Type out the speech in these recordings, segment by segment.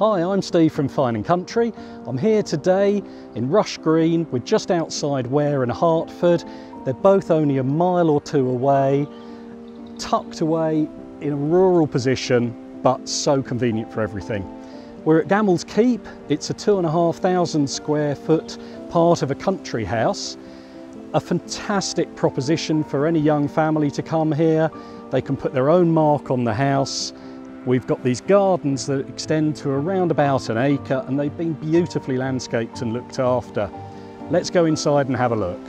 Hi, I'm Steve from Fine Country. I'm here today in Rush Green. We're just outside Ware and Hertford. They're both only a mile or two away, tucked away in a rural position, but so convenient for everything. We're at Gamels Keep. It's a two and a half thousand square foot part of a country house. A fantastic proposition for any young family to come here. They can put their own mark on the house We've got these gardens that extend to around about an acre and they've been beautifully landscaped and looked after. Let's go inside and have a look.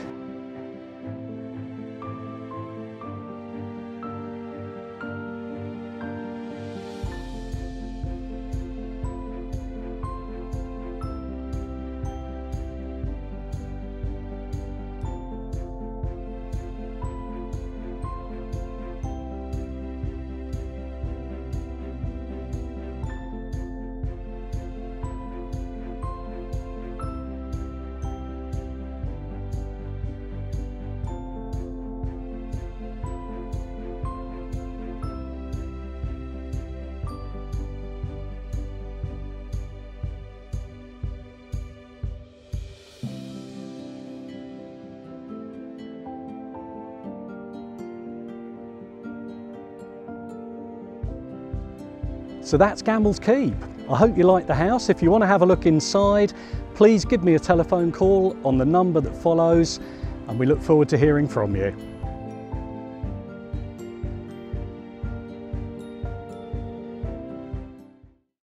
So that's Gamels Keep. I hope you like the house. If you want to have a look inside, please give me a telephone call on the number that follows and we look forward to hearing from you.